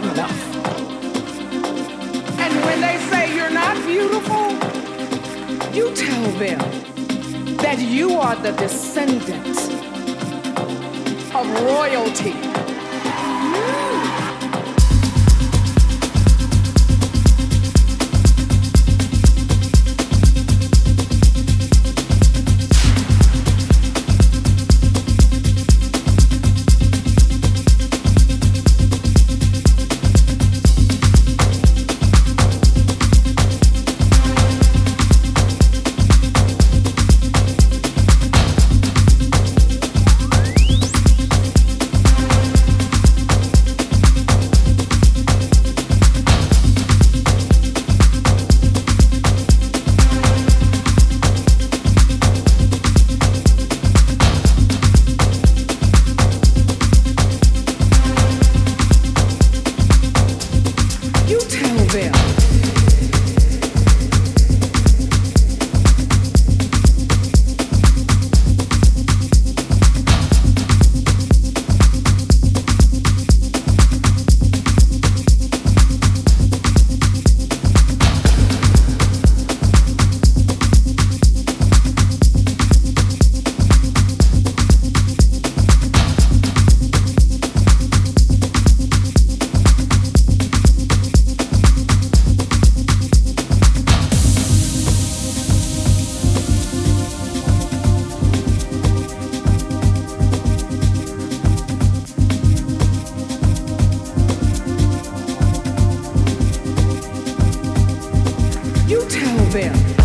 enough. And when they say you're not beautiful, you tell them that you are the descendant of royalty. tell them.